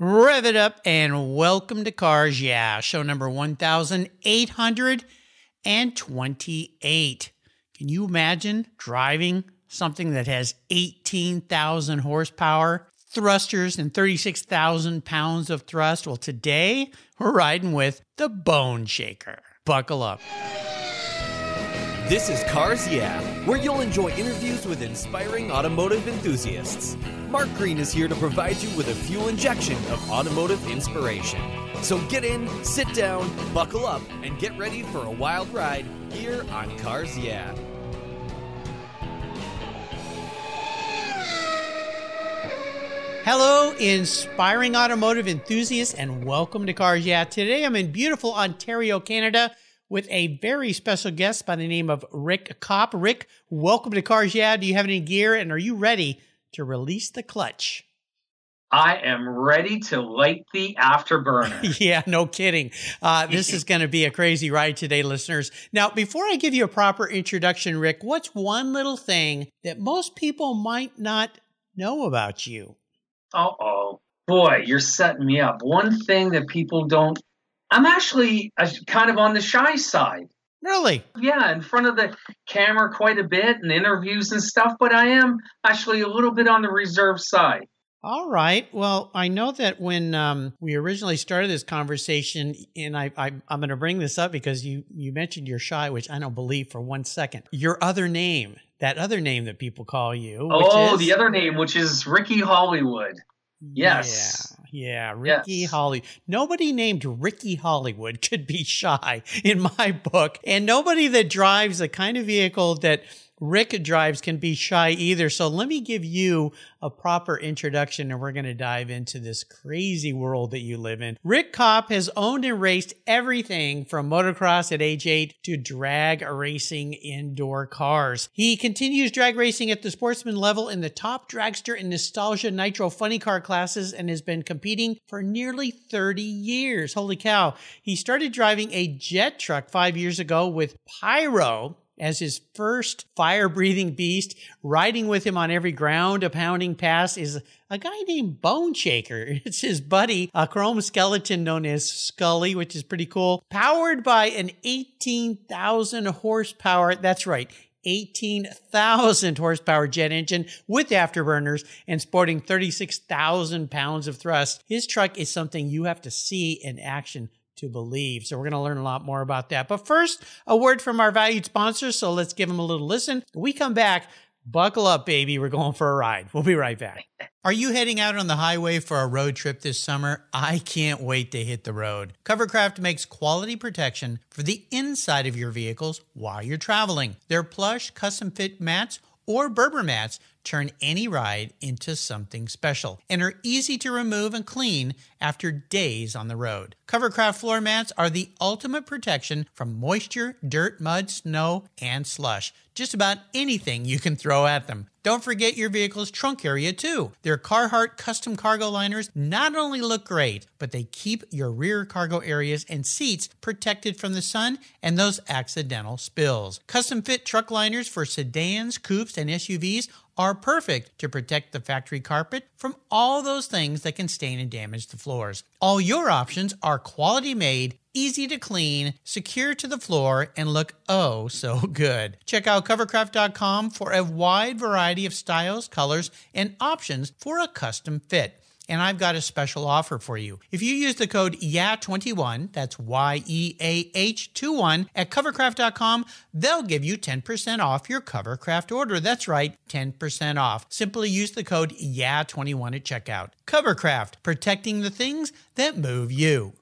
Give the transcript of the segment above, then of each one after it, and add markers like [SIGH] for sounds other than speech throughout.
Rev it up and welcome to Cars Yeah, show number 1828. Can you imagine driving something that has 18,000 horsepower, thrusters, and 36,000 pounds of thrust? Well, today we're riding with the Bone Shaker. Buckle up. This is Cars Yeah, where you'll enjoy interviews with inspiring automotive enthusiasts. Mark Green is here to provide you with a fuel injection of automotive inspiration. So get in, sit down, buckle up, and get ready for a wild ride here on Cars Yeah. Hello, inspiring automotive enthusiasts, and welcome to Cars Yeah. Today I'm in beautiful Ontario, Canada, with a very special guest by the name of Rick Kopp. Rick, welcome to Cars Yeah. Do you have any gear, and are you ready to release the clutch? I am ready to light the afterburner. [LAUGHS] yeah, no kidding. Uh, this is going to be a crazy ride today, listeners. Now, before I give you a proper introduction, Rick, what's one little thing that most people might not know about you? Uh oh. Boy, you're setting me up. One thing that people don't, I'm actually uh, kind of on the shy side. Really? Yeah, in front of the camera quite a bit and interviews and stuff, but I am actually a little bit on the reserve side. All right. Well, I know that when um, we originally started this conversation, and I, I, am going to bring this up because you you mentioned you're shy, which I don't believe for one second. Your other name, that other name that people call you. Oh, is, the other name, which is Ricky Hollywood. Yes. Yeah, yeah, Ricky yes. Holly. Nobody named Ricky Hollywood [LAUGHS] could be shy in my book, and nobody that drives the kind of vehicle that Rick drives can be shy either. So let me give you a proper introduction and we're going to dive into this crazy world that you live in. Rick Kopp has owned and raced everything from motocross at age eight to drag racing in door cars. He continues drag racing at the sportsman level in the top dragster and nostalgia nitro funny car classes and has been competing for nearly 30 years. Holy cow. He started driving a jet truck five years ago with Pyro as his first fire breathing beast. Riding with him on every ground a pounding pass is a guy named Bone Shaker. [LAUGHS] It's his buddy, a chrome skeleton known as Scully, which is pretty cool. Powered by an 18,000 horsepower, that's right, 18,000 horsepower jet engine with afterburners and sporting 36,000 pounds of thrust. His truck is something you have to see in action to believe. So we're going to learn a lot more about that. But first, a word from our valued sponsor. So let's give them a little listen. When we come back. Buckle up, baby. We're going for a ride. We'll be right back. [LAUGHS] Are you heading out on the highway for a road trip this summer? I can't wait to hit the road. Covercraft makes quality protection for the inside of your vehicles while you're traveling. Their plush, custom fit mats or Berber mats turn any ride into something special and are easy to remove and clean after days on the road. Covercraft floor mats are the ultimate protection from moisture, dirt, mud, snow, and slush. Just about anything you can throw at them. Don't forget your vehicle's trunk area too. Their Carhartt custom cargo liners not only look great, but they keep your rear cargo areas and seats protected from the sun and those accidental spills. Custom fit truck liners for sedans, coupes, and SUVs are perfect to protect the factory carpet from all those things that can stain and damage the floors. All your options are quality made, easy to clean, secure to the floor, and look oh so [LAUGHS] good. Check out covercraft.com for a wide variety of styles, colors, and options for a custom fit. And I've got a special offer for you. If you use the code YEAH21, that's Y E A H 21 at covercraft.com, they'll give you 10% off your Covercraft order. That's right, 10% off. Simply use the code YEAH21 at checkout. Covercraft, protecting the things that move you.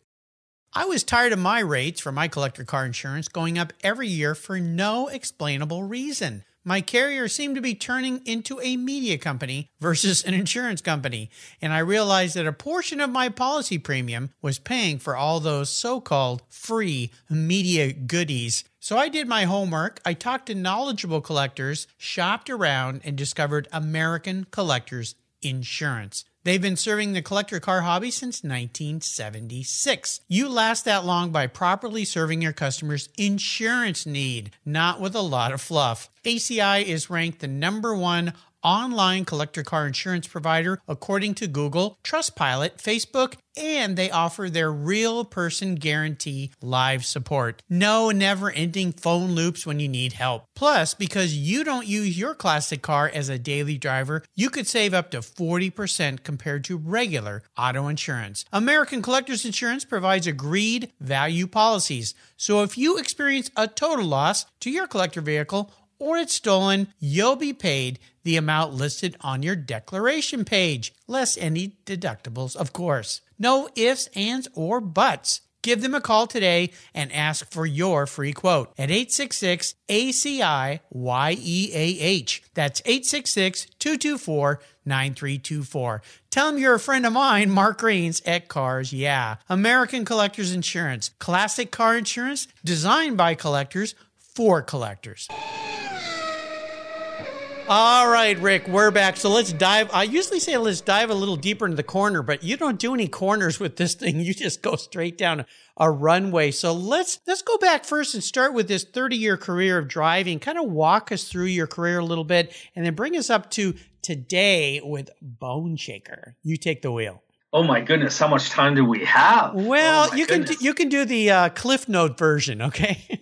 I was tired of my rates for my collector car insurance going up every year for no explainable reason my carrier seemed to be turning into a media company versus an insurance company, and I realized that a portion of my policy premium was paying for all those so called free media goodies. So I did my homework. I talked to knowledgeable collectors, shopped around, and discovered American Collectors Insurance. They've been serving the collector car hobby since 1976. You last that long by properly serving your customers' insurance need, not with a lot of fluff. ACI is ranked the number one online collector car insurance provider according to Google, Trustpilot, Facebook, and they offer their real person guarantee live support. No never ending phone loops when you need help. Plus, because you don't use your classic car as a daily driver, you could save up to 40% compared to regular auto insurance. American Collectors Insurance provides agreed value policies. So if you experience a total loss to your collector vehicle, or it's stolen, you'll be paid the amount listed on your declaration page, less any deductibles, of course. No ifs, ands, or buts. Give them a call today and ask for your free quote at 866 ACI YEAH. That's 866 224 9324. Tell them you're a friend of mine, [LAUGHS] Mark Greens at Cars Yeah. American Collectors Insurance. Classic car insurance designed by collectors for collectors. All right, Rick, we're back. So let's dive. I usually say let's dive a little deeper into the corner, but you don't do any corners with this thing. You just go straight down a runway. So let's let's go back first and start with this 30-year career of driving. Kind of walk us through your career a little bit and then bring us up to today with Bone Shaker. You take the wheel. Oh my goodness, how much time do we have? Well, oh you goodness. can you can do the uh, Cliff Note version, okay? [LAUGHS]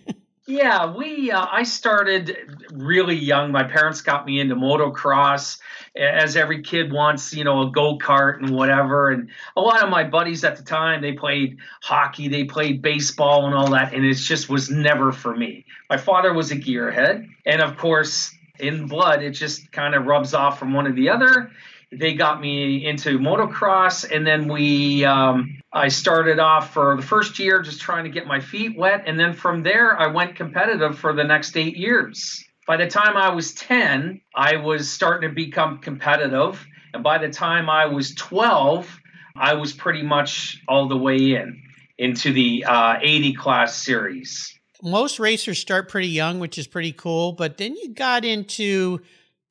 Yeah, we. Uh, I started really young. My parents got me into motocross, as every kid wants, you know, a go kart and whatever. And a lot of my buddies at the time, they played hockey, they played baseball, and all that. And it just was never for me. My father was a gearhead, and of course, in blood, it just kind of rubs off from one to the other they got me into motocross and then we um, i started off for the first year just trying to get my feet wet and then from there i went competitive for the next eight years. By the time i was 10 i was starting to become competitive and by the time i was 12 i was pretty much all the way in into the uh, 80 class series. Most racers start pretty young which is pretty cool but then you got into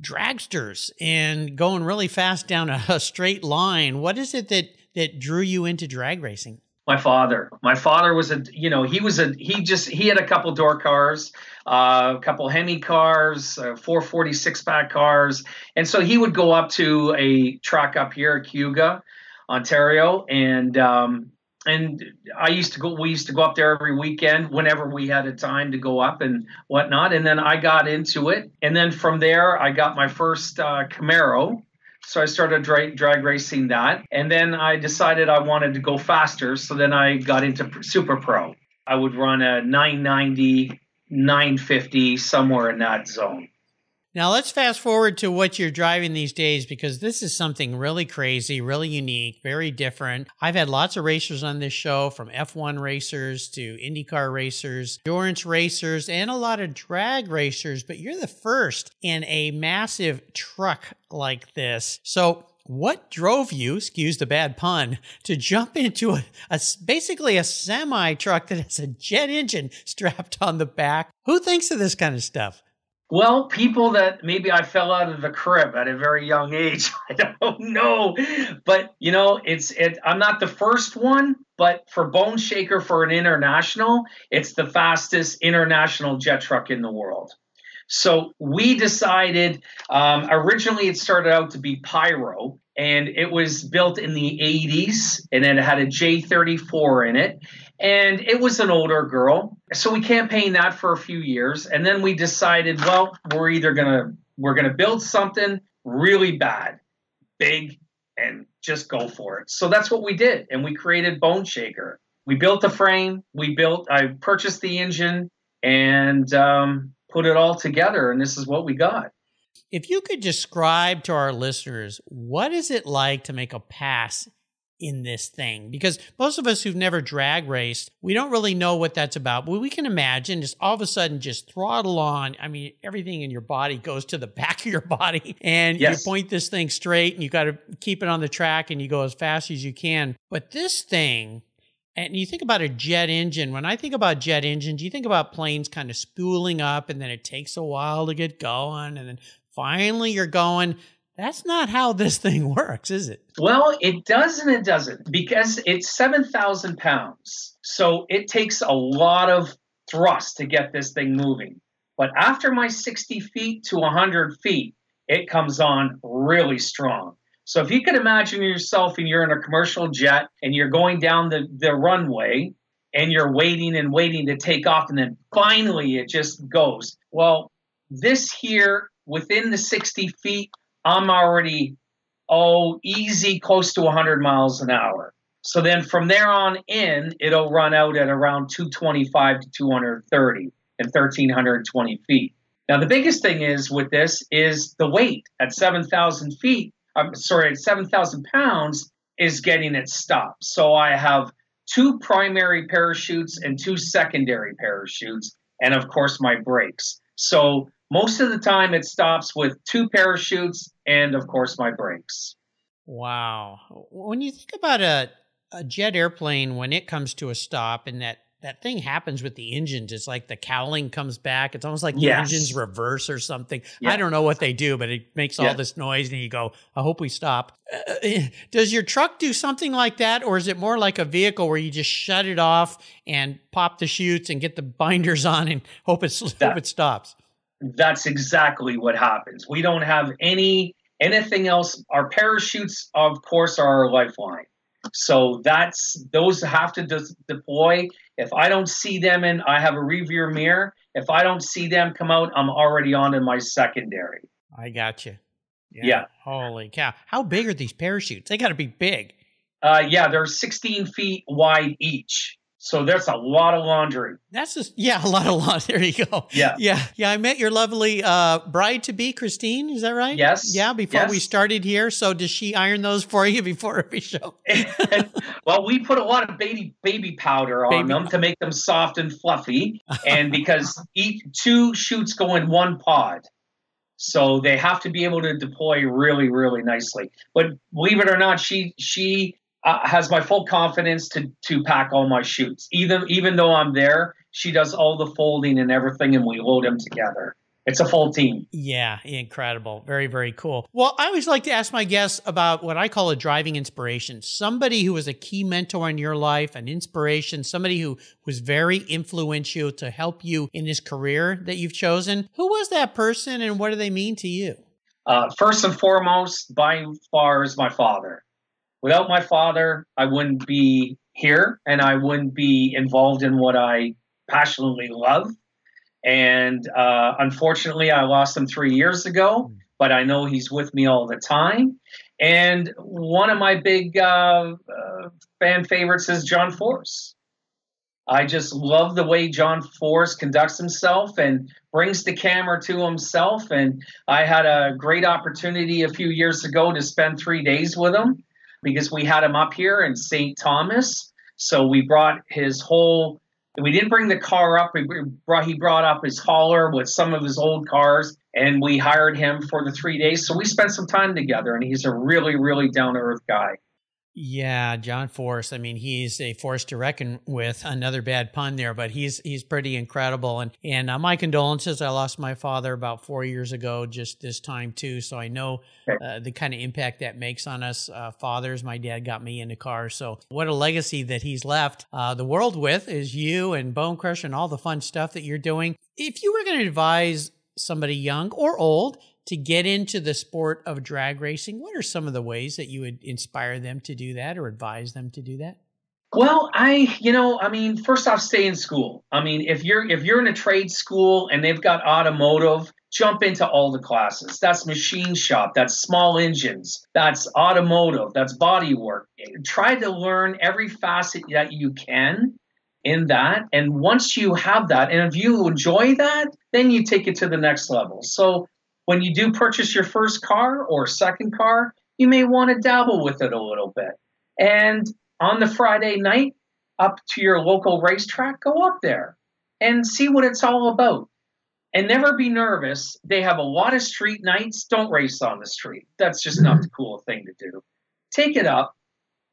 dragsters and going really fast down a, a straight line. What is it that that drew you into drag racing? my father my father was a you know he was a he just he had a couple door cars uh, a couple hemi cars uh, 446 pack cars and so he would go up to a track up here at Cayuga ontario and um, and I used to go. We used to go up there every weekend whenever we had a time to go up and whatnot. And then I got into it, and then from there I got my first uh, Camaro. So I started drag, drag racing that, and then I decided I wanted to go faster. So then I got into Super Pro. I would run a 990, 950, somewhere in that zone. Now let's fast forward to what you're driving these days because this is something really crazy, really unique, very different. I've had lots of racers on this show from F1 racers to IndyCar racers, endurance racers, and a lot of drag racers, but you're the first in a massive truck like this. So what drove you, excuse the bad pun, to jump into a, a, basically a semi truck that has a jet engine strapped on the back? Who thinks of this kind of stuff? Well, people that maybe I fell out of the crib at a very young age. [LAUGHS] I don't know. But, you know, it's it I'm not the first one, but for Bone Shaker for an international, it's the fastest international jet truck in the world. So we decided um, originally it started out to be Pyro, and it was built in the 80s, and then it had a J34 in it and it was an older girl. So we campaigned that for a few years and then we decided well we're either gonna we're gonna build something really bad big and just go for it. So that's what we did and we created bone shaker. We built the frame we built i purchased the engine and um, put it all together and this is what we got if you could describe to our listeners what is it like to make a pass in this thing because most of us who've never drag raced, we don't really know what that's about. But we can imagine just all of a sudden just throttle on. I mean, everything in your body goes to the [LAUGHS] back of your body and yes. you point this thing straight and you got to keep it on the track and you go as fast as you can. But this thing, and you think about a jet engine. When I think about jet engines, you think about planes kind of spooling up and then it takes a while to get going and then finally you're going that's not how [LAUGHS] this thing works, is it? Well, it does and it doesn't because it's 7,000 pounds. So it takes a lot of thrust to get this thing moving. But after my 60 feet to 100 feet, it comes on really strong. So if you could imagine yourself and you're in a commercial jet and you're going down the, the runway and you're waiting and waiting to take off and then finally it just goes. Well, this here within the 60 feet, I'm already oh easy close to 100 miles an hour. So then from there on in, it'll run out at around 225 to 230 and 1320 feet. Now the biggest thing is with this is the weight at 7,000 feet. I'm sorry, 7,000 pounds is getting it stopped. So I have two primary parachutes and two secondary parachutes, and of course my brakes. So most of the time it stops with two parachutes and of course my brakes. Wow. When you think about a, a jet airplane, when it comes to a stop and that that thing happens with the engines. It's like the cowling comes back. It's almost like the engines reverse or something. Yeah. I don't know what they do, but it makes all this noise, and you go, "I hope we stop." Uh, [LAUGHS] does your truck do something like that, or is it more like a vehicle where you just shut it off and pop the chutes and get the binders on and hope it's [LAUGHS] hope it stops? That's exactly what happens. We don't have any anything else. Our parachutes, of course, are our lifeline. So that's those have to de- deploy. If I don't see them in, I have a rear mirror. If I don't see them come out, I'm already on in my secondary. I got you. Yeah. Holy cow! How big are these parachutes? They got to be big. Uh, yeah, they're 16 feet wide each. So there's a lot of laundry. That's just yeah, a lot of laundry. [LAUGHS] There you go. Yeah. Yeah, yeah. I met your lovely uh, bride to be, Christine. Is that right? Yes. Yeah. Before we started here, so does she iron those for you [LAUGHS] before every show? [LAUGHS] well, we put a lot of baby baby powder on Baby them to make them soft and fluffy, and because each two chutes go in one pod, so they have to be able to deploy really, really nicely. But believe it or not, she she uh, has my full confidence to to pack all my chutes. Even even though I'm there, she does all the folding and everything, and we load them together. It's a full team. Yeah, incredible. Very, very cool. Well, I always like to ask my guests about what I call a driving inspiration. Somebody who was a key mentor in your life, an inspiration, somebody who was very influential to help you in this career that you've chosen. Who was that person and what do they mean to you? Uh, first and foremost, by far, is my father. Without my father, I wouldn't be here and I wouldn't be involved in what I passionately love. And uh, unfortunately, I lost him three years ago, but I know he's with me all the time. And one of my big uh, uh, fan favorites is John Force. I just love the way John Force conducts himself and brings the camera to himself. And I had a great opportunity a few years ago to spend three days with him because we had him up here in St. Thomas. So we brought his whole. We didn't bring the car up. We brought he brought up his hauler with some of his old cars, and we hired him for the three days. So we spent some time together, and he's a really, really down to earth guy. Yeah, John Force. I mean, he's a force to reckon with. Another bad pun there, but he's he's pretty incredible. And and uh, my condolences. I lost my father about four years ago, just this time too. So I know uh, the kind of impact that makes on us uh, fathers. My dad got me into cars, so what a legacy that he's left uh, the world with is you and Bone Crush and all the fun stuff that you're doing. If you were going to advise somebody young or old to get into the sport of drag racing, what are some of the ways that you would inspire them to do that or advise them to do that? Well, I, you know, I mean, first off, stay in school. I mean, if you're if you're in a trade school and they've got automotive, jump into all the classes. That's machine shop, that's small engines, that's automotive, that's body work. Try to learn every facet that you can in that. And once you have that, and if you enjoy that, then you take it to the next level. So when you do purchase your first car or second car, you may want to dabble with it a little bit. And on the Friday night, up to your local racetrack, go up there and see what it's all about. And never be nervous. They have a lot of street nights. Don't race on the street. That's just not the mm-hmm. cool thing to do. Take it up.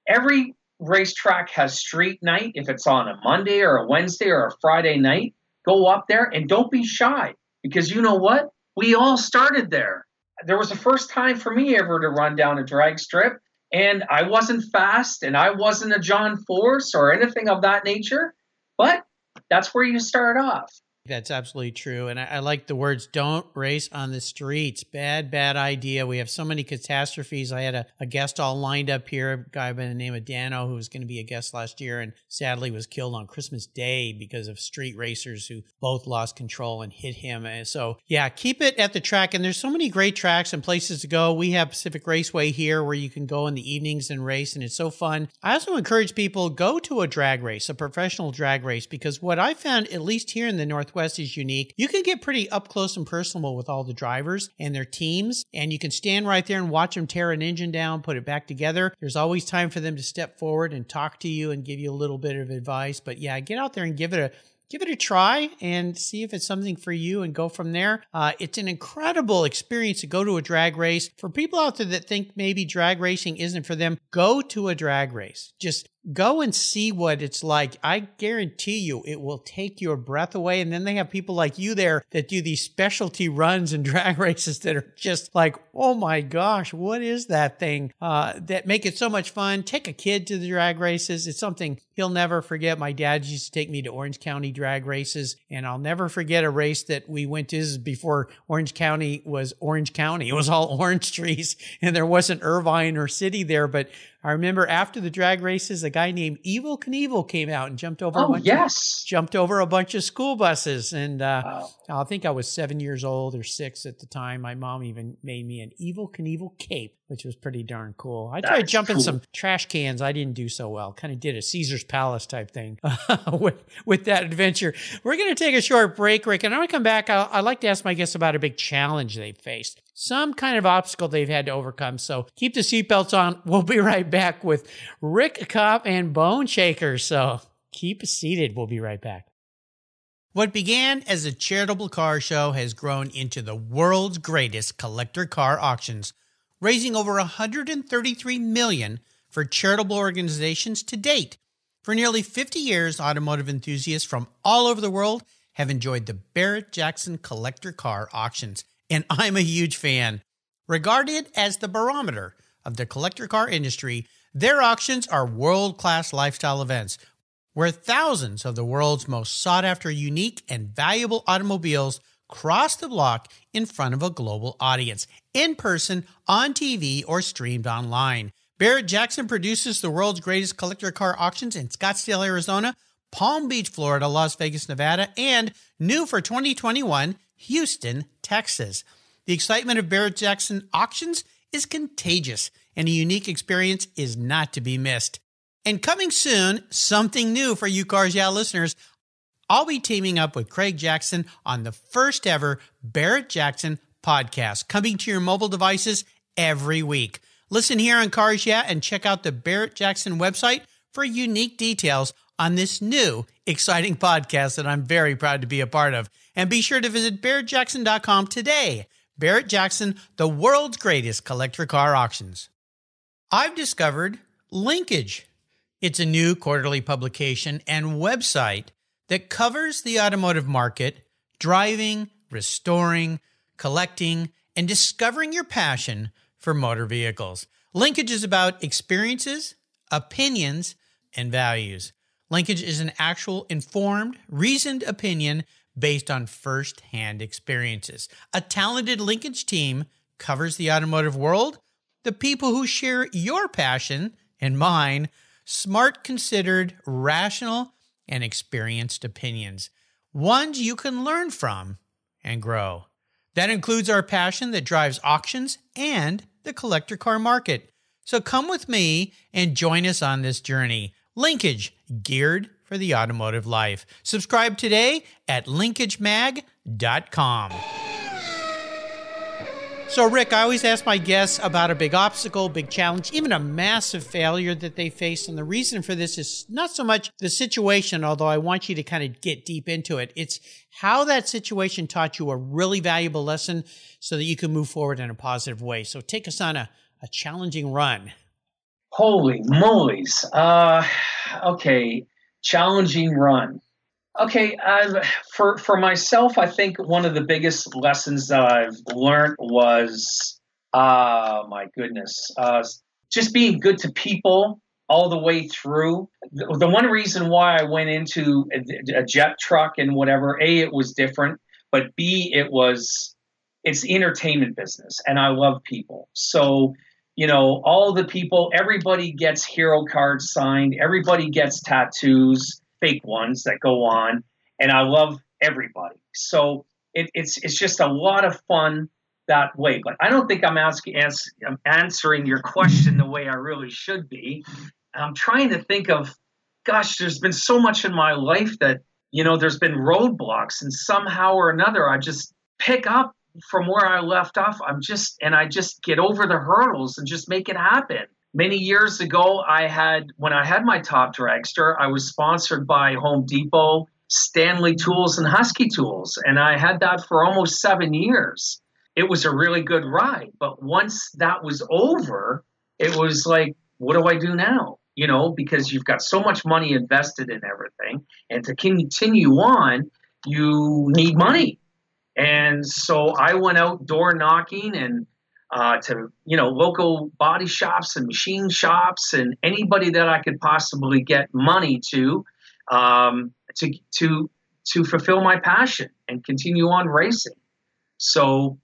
Every racetrack has street night. If it's on a Monday or a Wednesday or a Friday night, go up there and don't be shy because you know what? We all started there. There was the first time for me ever to run down a drag strip, and I wasn't fast and I wasn't a John Force or anything of that nature, but that's where you start off. That's absolutely true. And I, I, like the words don't race on the streets. Bad, bad idea. We have so many catastrophes. I had a, a guest all lined up here, a guy by the name of Dano, who was going to be a guest last year and sadly was killed on Christmas Day because of street racers who both lost control and hit him. And so, yeah, keep it at the track. And there's so many great tracks and places to go. We have Pacific Raceway here where you can go in the evenings and race, and it's so fun. I also encourage people go to a drag race, a professional drag race, because what I found, at least here in the Northwest, is unique. You can get pretty up close and personal with all the drivers and their teams, and you can stand right there and watch them tear an engine down, put it back together. There's always time for them to step forward and talk to you and give you a little bit of advice. But yeah, get out there and give it a give it a try and see if it's something for you and go from there. Uh, it's an incredible experience to go to a drag race. For people out there that think maybe drag racing isn't for them, go to a drag race. Just go and see what it's like. I guarantee you it will take your breath away. And then they have people like you there that do these specialty runs and [LAUGHS] drag races that are just like, oh my gosh, what is that thing? Uh, that make it so much fun. Take a kid to the drag races. It's something he'll never forget. My dad used to take me to Orange County drag races, and I'll never forget a race that we went to before Orange County was Orange County. It was all [LAUGHS] orange trees, and there wasn't Irvine or city there, but I remember after the drag races, a guy named Evil Knievel came out and jumped over. Oh a bunch yes, of, jumped over a bunch of school buses, and uh, wow. I think I was seven years old or six at the time. My mom even made me an Evil Knievel cape, which was pretty darn cool. I tried jumping cool. some trash cans. I didn't do so well. Kind of did a Caesar's Palace type thing [LAUGHS] with with that adventure. We're going to take a short break, Rick, and when I come back, i I'd like to ask my guests about a big challenge they faced some kind of obstacle they've had to overcome. So keep the seatbelts on. [LAUGHS] We'll be right back with Rick Kopp and Bone Shaker. So keep seated. We'll be right back. What began as a charitable car show has grown into the world's greatest collector car auctions, raising over 133 million for charitable organizations to date. For nearly 50 years, automotive enthusiasts from all over the world have enjoyed the Barrett Jackson collector car auctions and I'm a huge fan. Regarded as the barometer of the collector car industry, their auctions are world class lifestyle events where thousands of the world's most sought after, unique, and valuable automobiles cross the block in front of a global audience, in person, on TV, or streamed online. Barrett Jackson produces the world's greatest collector car auctions in Scottsdale, Arizona, Palm Beach, Florida, Las Vegas, Nevada, and new for 2021, Houston, Texas. The excitement of Barrett Jackson auctions is contagious, and a unique experience is not to be missed. And coming soon, something new for you Cars Yeah listeners. I'll be teaming up with Craig Jackson on the first ever Barrett Jackson podcast, coming to your mobile devices every week. Listen here on Cars Yeah and check out the Barrett Jackson website for unique details on this new exciting podcast that I'm very proud to be a part of. And be sure to visit barrettjackson.com today. Barrett Jackson, the world's greatest collector car auctions. I've discovered Linkage. It's a new quarterly publication and website that covers the automotive market, driving, restoring, collecting, and discovering your passion for motor vehicles. Linkage is about experiences, opinions, and values. Linkage is an actual informed, reasoned opinion based on first hand experiences. A talented linkage team covers the automotive world, the people who share your passion and mine, smart, considered, rational, and experienced opinions, ones you can learn from and grow. That includes our passion that drives auctions and the collector car market. So come with me and join us on this journey. Linkage, geared for the automotive life. Subscribe today at linkagemag.com. So, Rick, I always ask my guests about a big obstacle, big challenge, even a massive failure that they faced. And the reason for this is not so much the situation, although I want you to kind of get deep into it. It's how that situation taught you a really valuable lesson so that you can move forward in a positive way. So, take us on a, a challenging run. Holy mollies. Uh, okay, challenging run. Okay, I've, for for myself, I think one of the biggest lessons that I've learned was, uh, my goodness, uh, just being good to people all the way through. The, the one reason why I went into a, a jet truck and whatever, A, it was different, but B, it was it's entertainment business and I love people. So, you know, all the people, everybody gets hero cards signed, everybody gets tattoos, fake ones that go on, and I love everybody. So it, it's it's just a lot of fun that way. But I don't think I'm asking I'm answering your question the way I really should be. I'm trying to think of, gosh, there's been so much in my life that you know there's been roadblocks, and somehow or another I just pick up from where I left off. I'm just and I just get over the hurdles and just make it happen. Many years ago, I had when I had my top dragster, I was sponsored by Home Depot Stanley Tools and Husky Tools. And I had that for almost seven years. It was a really good ride. But once that was over, it was like, what do I do now? You know, because you've got so much money invested in everything. And to continue on, you need money. And so I went out door knocking and uh, to you know local body shops and machine shops and anybody that I could possibly get money to um, to to to fulfill my passion and continue on racing. So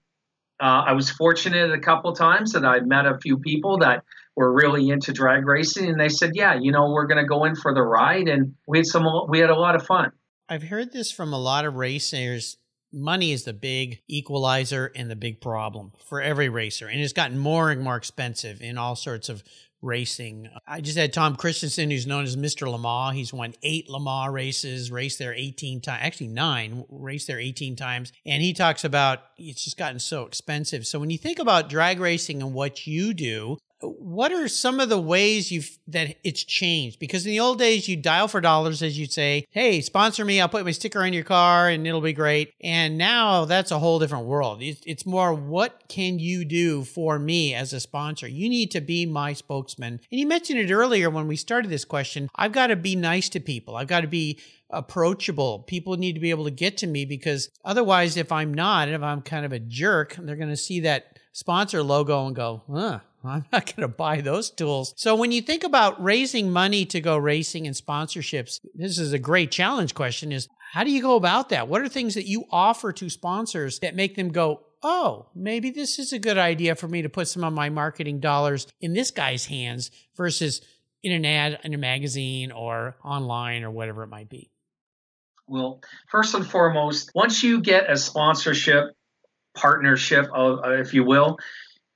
uh, I was fortunate a couple times that I met a few people that were really into drag racing, and they said, "Yeah, you know, we're going to go in for the ride," and we had some we had a lot of fun. I've heard this from a lot of racers. Money is the big equalizer and the big problem for every racer, and it's gotten more and more expensive in all sorts of racing. I just had Tom Kristensen, who's known as Mr. Le Mans. He's won eight Le Mans races, raced there 18 times, actually nine, raced there 18 times. And he talks about it's just gotten so expensive. So when you think about drag racing and what you do, what are some of the ways you that it's changed? Because in the old days, you dial for dollars, as you'd say, "Hey, sponsor me. I'll put my sticker on your car, and it'll be great." And now that's a whole different world. It's more, what can you do for me as a sponsor? You need to be my spokesman. And you mentioned it earlier when we started this question. I've got to be nice to people. I've got to be approachable. People need to be able to get to me because otherwise, if I'm not, if I'm kind of a jerk, they're going to see that sponsor logo and go, huh, I'm [LAUGHS] not going to buy those tools. So when you think about raising money to go racing and sponsorships, this is a great challenge question is how do you go about that? What are things that you offer to sponsors that make them go, oh, maybe this is a good idea for me to put some of my marketing dollars in this guy's hands versus in an ad in a magazine or online or whatever it might be? Well, first and foremost, once you get a sponsorship, partnership, uh, if you will,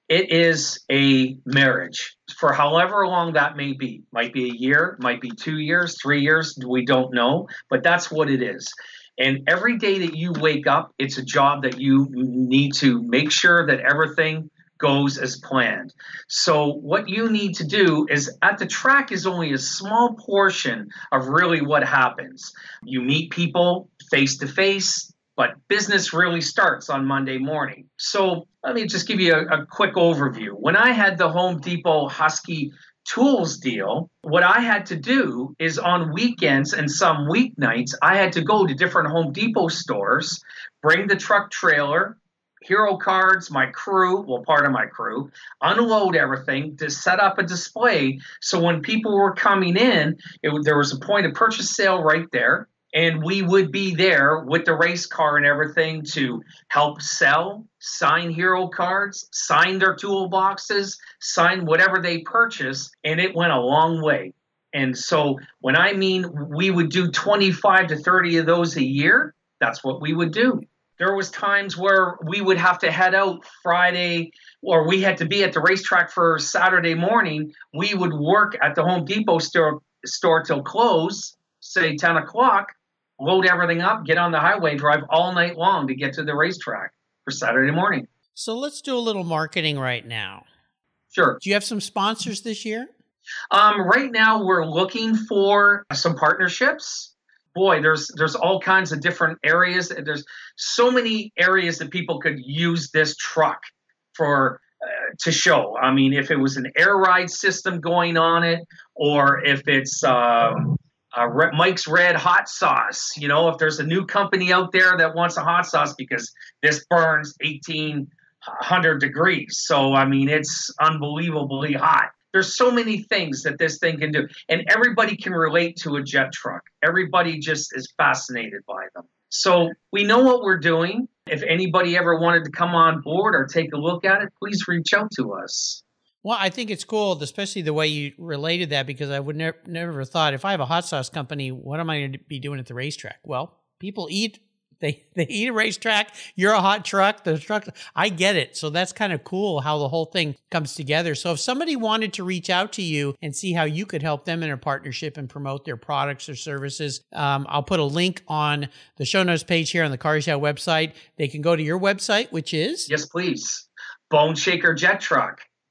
it is a marriage for however long that may be. Might be a year, might be two years, three years, we don't know, but that's what it is. And every day that you wake up, it's a job that you need to make sure that everything goes as planned. So what you need to do is at the track is only a small portion of really what happens. You meet people face to face, but business really starts on Monday morning. So let me just give you a, a, quick overview. When I had the Home Depot Husky tools deal, what I had to do is on weekends and some weeknights, I had to go to different Home Depot stores, bring the truck trailer, hero cards, my crew, well, part of my crew, unload everything to set up a display. So when people were coming in, it, there was a point of purchase sale right there and we would be there with the race car and everything to help sell, sign hero cards, sign their toolboxes, sign whatever they purchase, and it went a long way. And so when I mean we would do 25 to 30 of those a year, that's what we would do. There was times where we would have to head out Friday or we had to be at the racetrack for Saturday morning. We would work at the Home Depot store store till close, say 10 o'clock, load everything up, get on the highway, drive all night long to get to the racetrack for Saturday morning. So let's do a little marketing right now. Sure. Do you have some sponsors this year? Um, right now, we're looking for some partnerships. Boy, there's there's all kinds of different areas. There's so many areas that people could use this truck for uh, to show. I mean, if it was an air ride system going on it, or if it's um, uh, Mike's Red Hot Sauce. You know, if there's a new company out there that wants a hot sauce because this burns 1800 degrees. So, I mean, it's unbelievably hot. there's so many things that this thing can do, and everybody can relate to a jet truck. Everybody just is fascinated by them. So we know what we're doing. If anybody ever wanted to come on board or take a look at it, please reach out to us. Well, I think it's cool, especially the way you related that, because I would never never thought if I have a hot sauce company, what am I going to be doing at the racetrack? Well, people eat [LAUGHS] they they eat a racetrack. You're a hot truck. The truck. I get it. So that's kind of cool how the whole thing comes together. So if somebody wanted to reach out to you and see how you could help them in a partnership and promote their products or services, um, I'll put a link on the show notes page here on the Cars Yeah website. They can go to your website, which is yes, please,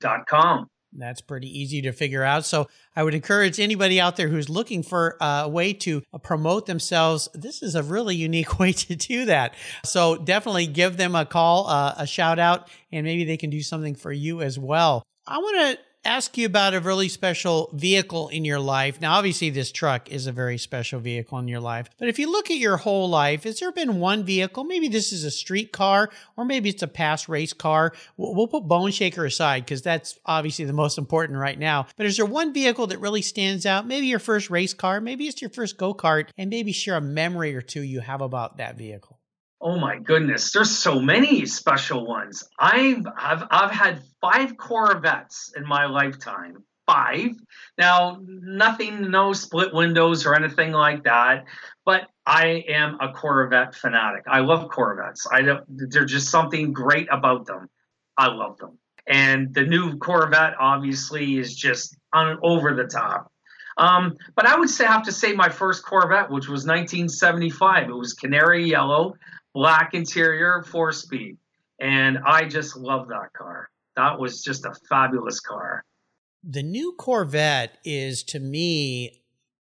boneshakerjettruck.com. That's pretty easy to figure out. So I would encourage anybody out there who's looking for a way to promote themselves. This is a really unique [LAUGHS] way to do that. So definitely give them a call, uh, a shout out, and maybe they can do something for you as well. I want to ask you about a really special vehicle in your life. Now, obviously, this truck is a very special vehicle in your life. But if you look at your whole life, has there been one vehicle? Maybe this is a street car, or maybe it's a past race car. We'll, put Bone Shaker aside because that's obviously the most important right now. But is there one vehicle that really stands out? Maybe your first race car, maybe it's your first go kart, and maybe share a memory or two you have about that vehicle. Oh my goodness, there's so many special ones. I've I've I've had five Corvettes in my lifetime. Five. Now, nothing, no split windows or anything like that. But I am a Corvette fanatic. I love Corvettes. I don't. There's just something great about them. I love them. And the new Corvette obviously is just on over the top. Um, but I would say have to say my first Corvette, which was 1975. It was canary yellow black interior, four speed. And I just love that car. That was just a fabulous car. The new Corvette is to me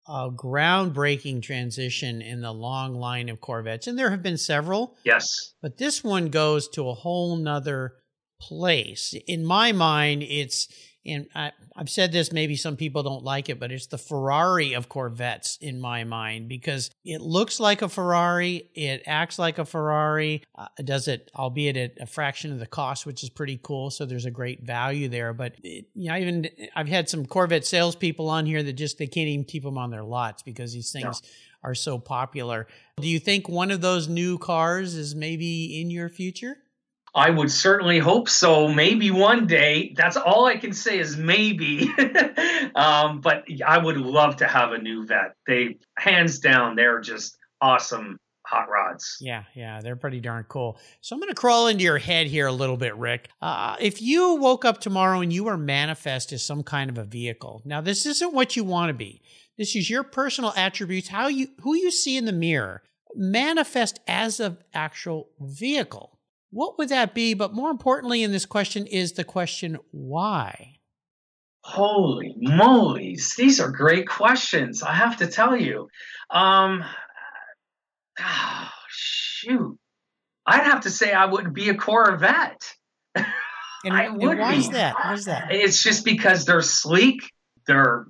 a groundbreaking transition in the long line of Corvettes. And there have been several. Yes. But this one goes to a whole nother place. In my mind, it's and I, have said this, maybe some people don't like it, but it's the Ferrari of Corvettes in my mind because it looks like a Ferrari, it acts like a Ferrari, uh, does it, albeit at a fraction of the cost, which is pretty cool. So there's a great value there. But it, you know, even I've had some Corvette salespeople on here that just they can't even keep them on their lots because these things. No. Are so popular. Do you think one of those new cars is maybe in your future? I would certainly hope so. Maybe one day. That's all I can say is maybe. [LAUGHS] um, but I would love to have a new vet. They, hands down, they're just awesome hot rods. Yeah, yeah, they're pretty darn cool. So I'm going to crawl into your head here a little bit, Rick. Uh, if you woke up tomorrow and you were manifest as some kind of a vehicle, now this isn't what you want to be. This is your personal attributes, how you who you see in the mirror. Manifest as an actual vehicle. What would that be? But more importantly, in this question is the question why? Holy moly's, these are great questions. I have to tell you. Um, oh, shoot. I'd have to say I would be a Corvette. [LAUGHS] And, I would and why be. is that? Why is that? It's just because they're sleek, they're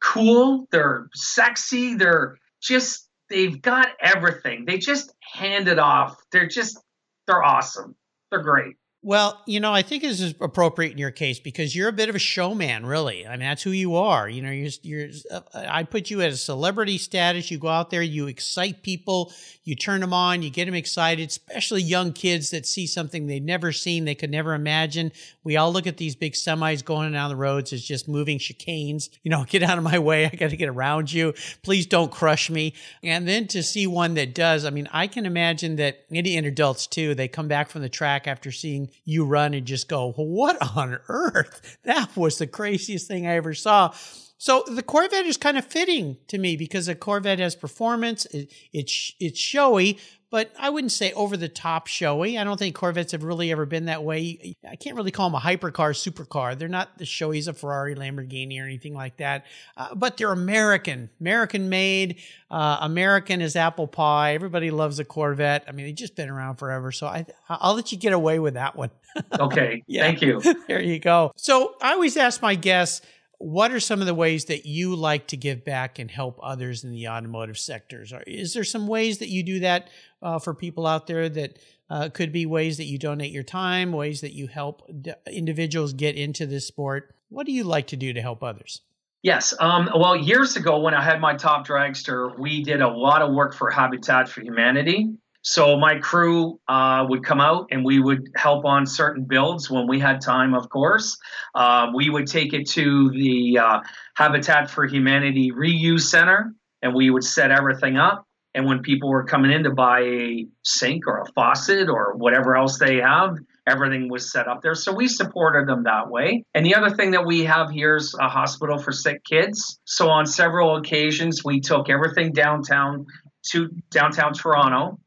cool, they're sexy, they're just they've got everything. They just hand it off. They're just they're awesome. They're great. Well, you know, I think this is appropriate in your case because you're a bit of a showman, really. I mean, that's who you are. You know, you're, you're uh, I put you at a celebrity status. You go out there, you excite people, you turn them on, you get them excited, especially young kids that see something they've never seen, they could never imagine. We all look at these big semis going down the roads as just moving chicanes. You know, [LAUGHS] get out of my way. I got to get around you. Please don't crush me. And then to see one that does, I mean, I can imagine that Indian adults too, they come back from the track after seeing you run and just go, what on earth? [LAUGHS] That was the craziest thing I ever saw. So the Corvette is kind of fitting to me because a Corvette has performance. It, it's it's showy, but I wouldn't say over the top showy. I don't think Corvettes have really ever been that way. I can't really call them a hypercar, supercar. They're not the showy as a Ferrari, Lamborghini, or anything like that. Uh, but they're American, American made. Uh, American is apple pie. Everybody loves a Corvette. I mean, they've just been around forever. So I, I'll let you get away with that one. [LAUGHS] okay. yeah. Thank you. [LAUGHS] there you go. So I always ask my guests what are some of the ways that you like to give back and help others in the automotive sectors? Is there some ways that you do that uh, for people out there that uh, could be ways that you donate your time, ways that you help d- individuals get into this sport. What do you like to do to help others? Yes. Um, well, years ago, when I had my top dragster, we did a lot of work for Habitat for Humanity. So my crew uh, would come out and we would help on certain builds when we had time, of course. Uh, we would take it to the uh, Habitat for Humanity Reuse Center and we would set everything up. And when people were coming in to buy a sink or a faucet or whatever else they have, everything was set up there. So we supported them that way. And the other thing that we have here is a hospital for sick kids. So on several occasions, we took everything downtown to downtown Toronto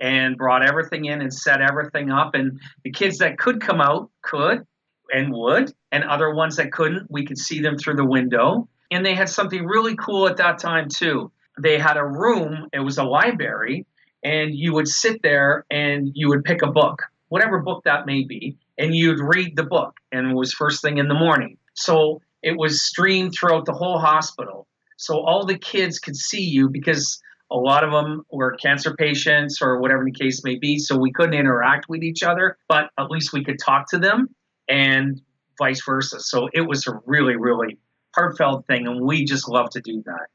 and brought everything in and set everything up. And the kids that could come out could and would, and other ones that couldn't, we could see them through the window. And they had something really cool at that time, too. They had a room, it was a library, and you would sit there and you would pick a book whatever book that may be, and you'd read the book. And it was first thing in the morning. So it was streamed throughout the whole hospital. So all the kids could see you because a lot of them were cancer patients or whatever the case may be. So we couldn't interact with each other, but at least we could talk to them and vice versa. So it was a really, really heartfelt thing. And we just love to do that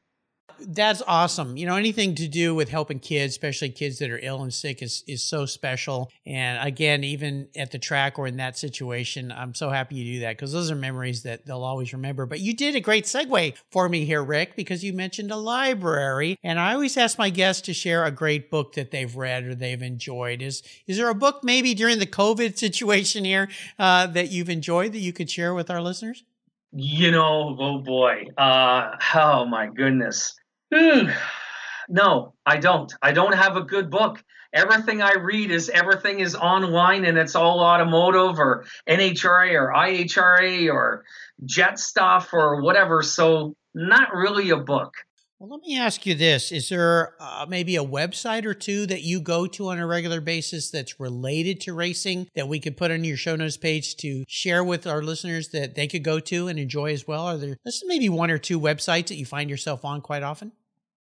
that's awesome. You know, anything to do with helping kids, especially kids that are ill and sick, is is so special. And again, even at the track or in that situation, I'm so happy you do that because those are memories that they'll always remember. But you did a great segue for me here, Rick, because you mentioned a library, and I always ask my guests to share a great book that they've read or they've enjoyed. Is is there a book maybe during the COVID [LAUGHS] situation here uh, that you've enjoyed that you could share with our listeners? You know, oh boy. Uh, oh my goodness. Hmm. no, I don't. I don't have a good book. Everything I read is everything is online and it's all automotive or NHRA or IHRA or jet stuff or whatever. So, not really a book. Well, let me ask you this. Is there uh, maybe a website or two that you go to on a regular basis that's related to racing that we could put on your show notes page to share with our listeners that they could go to and enjoy as well? Are there maybe one or two websites that you find yourself on quite often?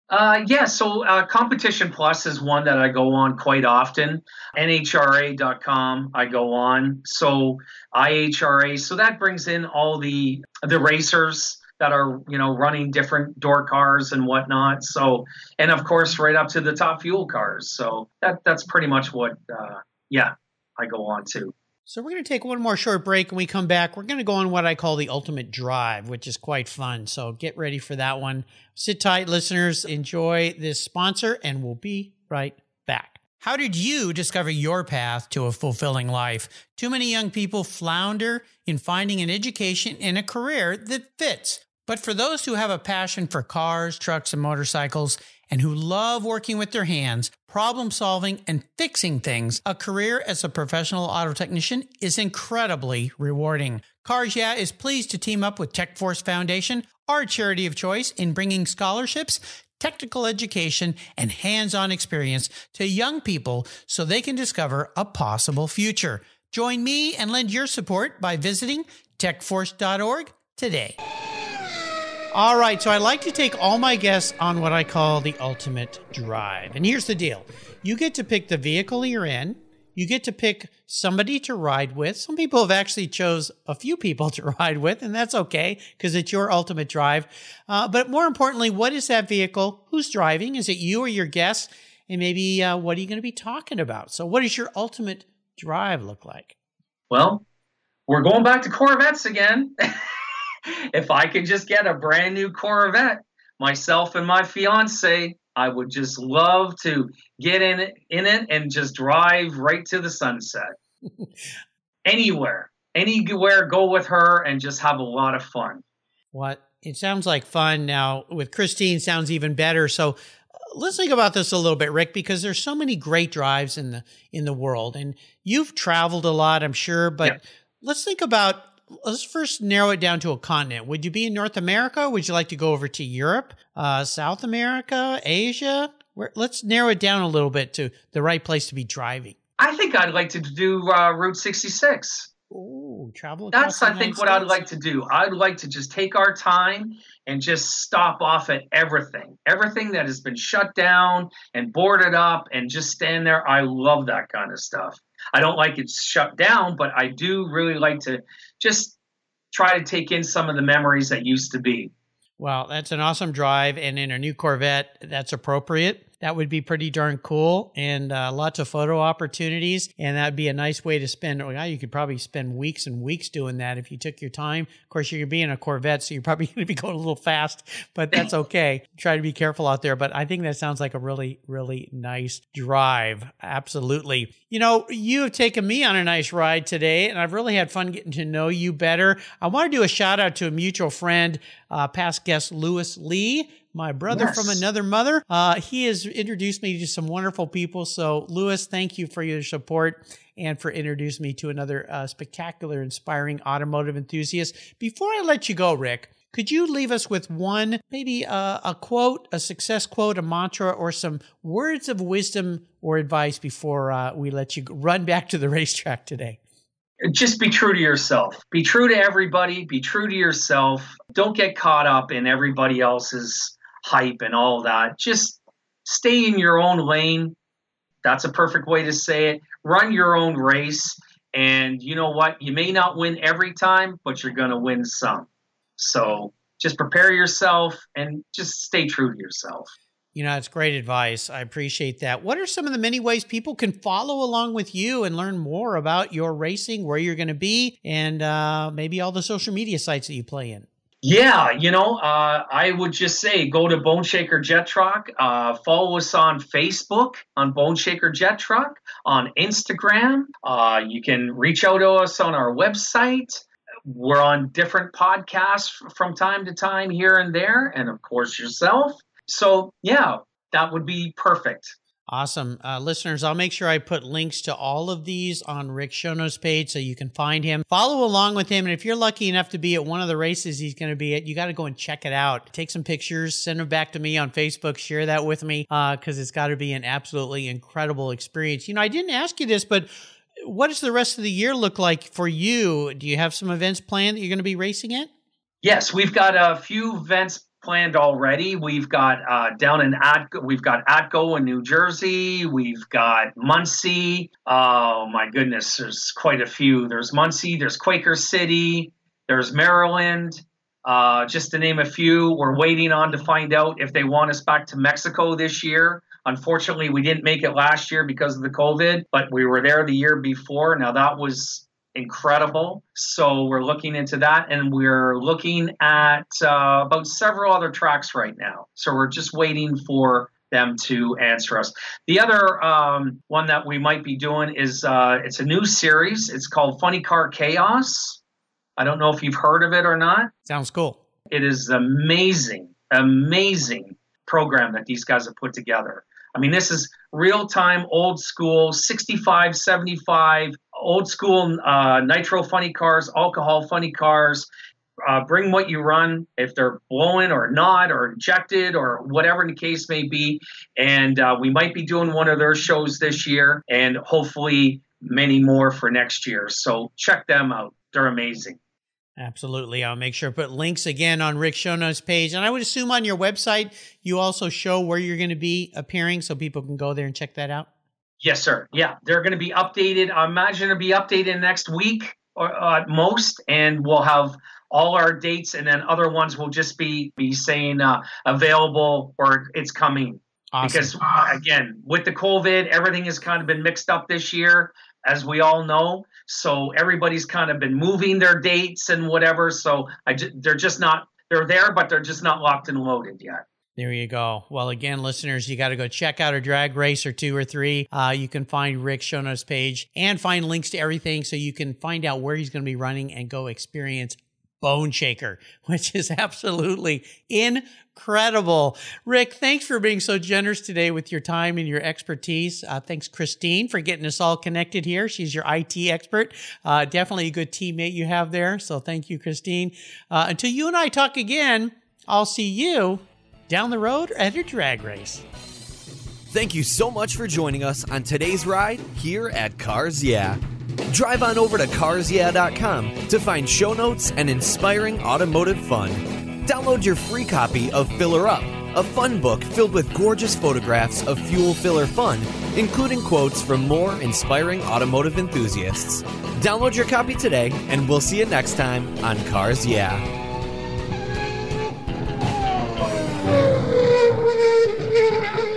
Uh, yeah, so uh, Competition Plus is one that I go on quite often. NHRA.com I go on. So IHRA, so that brings in all the the racers that are you know running different door cars and whatnot. So and of course right up to the top fuel cars. So that that's pretty much what uh, yeah I go on to. So we're going to take one more short break. and we come back, we're going to go on what I call the ultimate drive, which is quite fun. So get ready for that one. Sit tight, listeners. Enjoy this sponsor, and we'll be right back. How did you discover your path to a fulfilling life? Too many young people flounder in finding an education and a career that fits. But for those who have a passion for cars, trucks, and motorcycles, and who love working with their hands, problem solving, and fixing things, a career as a professional auto technician is incredibly rewarding. Cars Yeah is pleased to team up with TechForce Foundation, our charity of choice, in bringing scholarships, technical education, and hands on experience to young people so they can discover a possible future. Join me and lend your support by visiting techforce.org today. All right, so I like to take all my guests on what I call the ultimate drive. And here's the deal you get to pick the vehicle you're in, you get to pick somebody to ride with. Some people have actually chose a few people [LAUGHS] to ride with, and that's okay because it's your ultimate drive. Uh, but more importantly, what is that vehicle? Who's driving? Is it you or your guests? And maybe uh, what are you going to be talking about? So, what does your ultimate drive look like? Well, we're going back to Corvettes again. [LAUGHS] if I could just get a brand new Corvette, myself and my fiance, I would just love to get in it, in it and just drive right to the sunset. [LAUGHS] anywhere, anywhere, go with her and just have a lot of fun. What it sounds like fun now with Christine sounds even better. So uh, let's think about this a little bit, Rick, because there's so many great drives in the in the world, and you've traveled a lot, I'm sure. But yeah. let's think about let's first narrow it down to a continent. Would you be in North America? Would you like to go over to Europe, uh, South America, Asia? Where, let's narrow it down a little bit to the right place to be driving. I think I'd like to do uh, Route 66. Ooh, travel. That's I think what States. I'd like to do. I'd like to just take our time and just stop off at everything, everything that has been shut down and boarded up, and just stand there. I love that kind of stuff. I don't like it shut down, but I do really like to just try to take in some of the memories that used to be. Well, that's an awesome drive, and in a new Corvette, that's appropriate. That would be pretty darn cool and uh, lots of photo opportunities. And that'd be a nice way to spend. Well, you could probably spend weeks and weeks doing that if you took your time. Of course, you're being a Corvette, so you're probably [LAUGHS] going to be going a little fast, but that's [CLEARS THROAT] okay. Try to be careful out there. But I think that sounds like a really, really nice drive. Absolutely. You know, you have taken me on a nice ride today, and I've really had fun getting to know you better. I want to do a shout out to a mutual friend, uh, past guest Lewis Lee my brother yes. from another mother. Uh, he has introduced me to some wonderful people. So, Lewis, thank you for your support and for introducing me to another uh, spectacular, inspiring automotive enthusiast. Before I let you go, Rick, could you leave us with one, maybe a, a quote, a success quote, a mantra, or some words of wisdom or advice before uh, we let you run back to the [LAUGHS] racetrack today? Just be true to yourself. Be true to everybody. Be true to yourself. Don't get caught up in everybody else's hype and all that. Just stay in your own lane. That's a perfect way to say it. Run your own race. And you know what? You may not win every time, but you're going to win some. So just prepare yourself and just stay true to yourself. You know, it's great advice. I appreciate that. What are some of the many ways people can follow along with you and learn more about your racing, where you're going to be, and uh, maybe all the social media sites that you play in? Yeah, you know, uh, I would just say go to Bone Shaker Jet Truck. Uh, follow us on Facebook on Bone Shaker Jet Truck, on Instagram. Uh, you can reach out to us on our website. We're on different podcasts from time to time here and there, and of course, yourself. So, yeah, that would be perfect. Awesome. Uh, listeners, I'll make sure I put links to all of these on Rick's show notes page so you can find him. Follow along with him. And if you're lucky enough to be at one of the races he's going to be at, you got to go and check it out. Take some pictures, send them back to me on Facebook, share that with me because uh, it's got to be an absolutely incredible experience. You know, I didn't ask you this, but what does the rest of the year look like for you? Do you have some events planned that you're going to be racing at? Yes, we've got a few events planned already. We've got uh, down in Atco, we've got Atco in New Jersey. We've got Muncie. Oh my goodness, there's quite a few. There's Muncie. There's Quaker City. There's Maryland. Uh, just to name a few, we're waiting on to find out if they want us back to Mexico this year. Unfortunately, we didn't make it last year because of the COVID, but we were there the year before. Now that was incredible. So we're looking into that, and we're looking at uh, about several other tracks right now. So we're just waiting for them to answer us. The other um, one that we might be doing is uh, it's a new series. It's called Funny Car Chaos. I don't know if you've heard of it or not. Sounds cool. It is amazing, amazing program that these guys have put together. I mean, this is real time, old school, 65, 75, old school uh, nitro funny cars, alcohol funny cars. Uh, bring what you run if they're blowing or not or injected or whatever the case may be and uh, we might be doing one of their shows this year and hopefully many more for next year so check them out they're amazing Absolutely. I'll make sure to put links again on Rick's show notes page. And I would assume on your website, you also show where you're going to be appearing so people can go there and check that out. Yes, sir. Yeah, they're going to be updated. I imagine it'll be updated next week or uh, at most, and we'll have all our dates, and then other ones will just be be saying uh, available or it's coming. Awesome. Because again, with the COVID, everything has kind of been mixed up this year, as we all know. So everybody's kind of been moving their dates and whatever. So I, they're just not they're there, but they're just not locked and loaded yet. There you go. Well, again, listeners, you got to go check out a drag race or two or three. Uh, you can find Rick's show notes page and find links to everything so you can find out where he's going to be running and go experience Bone Shaker, [LAUGHS] which is absolutely incredible. Rick, thanks for being so generous today with your time and your expertise. Uh, thanks, Christine, for getting us all connected here. She's your IT expert. Uh, definitely a good teammate you have there. So thank you, Christine. Uh, until you and I talk again, I'll see you down the road or at your drag race. Thank you so much for joining us on today's ride here at Cars Yeah. Drive on over to carsyeah.com to find show notes and inspiring automotive fun. Download your free copy of Filler Up, a fun book filled with gorgeous photographs of fuel filler fun, including quotes from more inspiring automotive enthusiasts. Download your copy today, and we'll see you next time on Cars Yeah. Thank you.